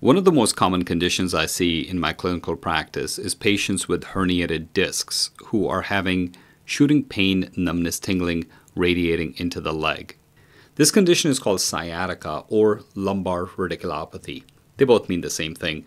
One of the most common conditions I see in my clinical practice is patients with herniated discs who are having shooting pain, numbness, tingling radiating into the leg. This condition is called sciatica or lumbar radiculopathy. They both mean the same thing.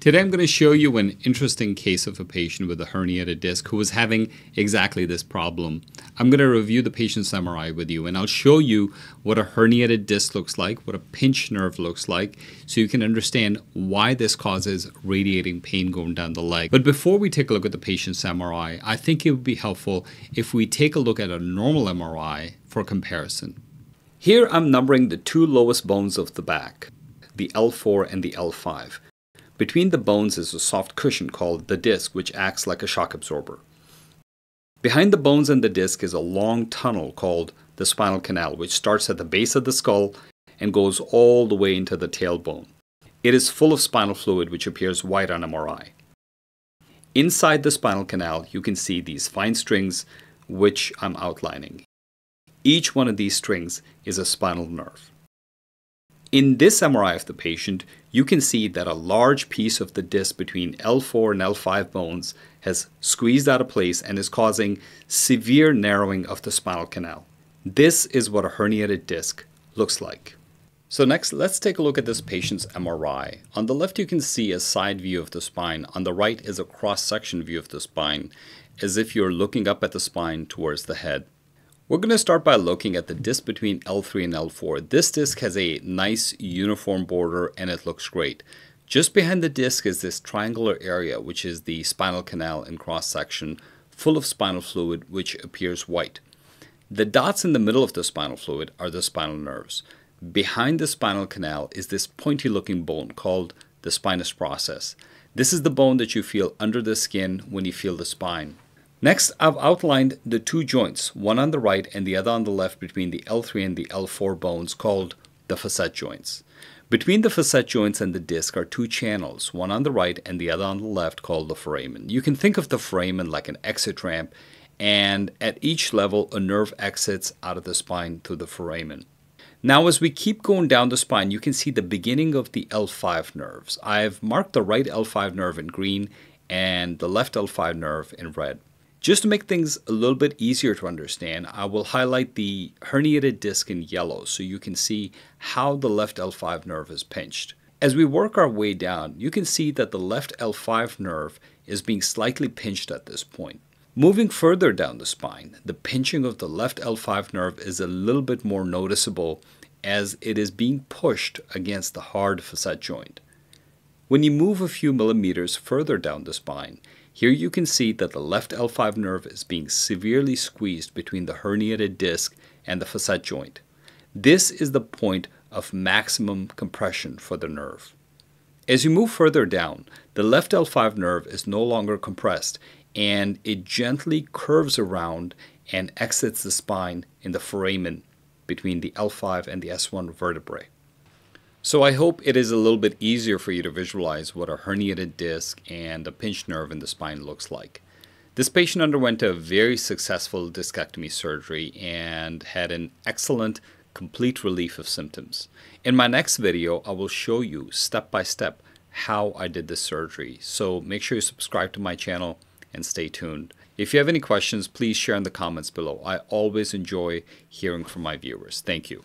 Today I'm going to show you an interesting case of a patient with a herniated disc who was having exactly this problem. I'm going to review the patient's MRI with you and I'll show you what a herniated disc looks like, what a pinched nerve looks like, so you can understand why this causes radiating pain going down the leg. But before we take a look at the patient's MRI, I think it would be helpful if we take a look at a normal MRI for comparison. Here I'm numbering the two lowest bones of the back, the L4 and the L5. Between the bones is a soft cushion called the disc, which acts like a shock absorber. Behind the bones and the disc is a long tunnel called the spinal canal, which starts at the base of the skull and goes all the way into the tailbone. It is full of spinal fluid, which appears white on MRI. Inside the spinal canal, you can see these fine strings, which I'm outlining. Each one of these strings is a spinal nerve. In this MRI of the patient, you can see that a large piece of the disc between L4 and L5 bones has squeezed out of place and is causing severe narrowing of the spinal canal. This is what a herniated disc looks like. So next, let's take a look at this patient's MRI. On the left, you can see a side view of the spine. On the right is a cross-section view of the spine, as if you're looking up at the spine towards the head. We're going to start by looking at the disc between L3 and L4. This disc has a nice uniform border and it looks great. Just behind the disc is this triangular area, which is the spinal canal in cross section, full of spinal fluid, which appears white. The dots in the middle of the spinal fluid are the spinal nerves. Behind the spinal canal is this pointy looking bone called the spinous process. This is the bone that you feel under the skin when you feel the spine. Next, I've outlined the two joints, one on the right and the other on the left between the L3 and the L4 bones called the facet joints. Between the facet joints and the disc are two channels, one on the right and the other on the left called the foramen. You can think of the foramen like an exit ramp and at each level a nerve exits out of the spine through the foramen. Now as we keep going down the spine you can see the beginning of the L5 nerves. I've marked the right L5 nerve in green and the left L5 nerve in red. Just to make things a little bit easier to understand, I will highlight the herniated disc in yellow so you can see how the left L5 nerve is pinched. As we work our way down, you can see that the left L5 nerve is being slightly pinched at this point. Moving further down the spine, the pinching of the left L5 nerve is a little bit more noticeable as it is being pushed against the hard facet joint. When you move a few millimeters further down the spine, here you can see that the left L5 nerve is being severely squeezed between the herniated disc and the facet joint. This is the point of maximum compression for the nerve. As you move further down, the left L5 nerve is no longer compressed and it gently curves around and exits the spine in the foramen between the L5 and the S1 vertebrae. So I hope it is a little bit easier for you to visualize what a herniated disc and a pinched nerve in the spine looks like. This patient underwent a very successful discectomy surgery and had an excellent complete relief of symptoms. In my next video, I will show you step by step how I did this surgery. So make sure you subscribe to my channel and stay tuned. If you have any questions, please share in the comments below. I always enjoy hearing from my viewers. Thank you.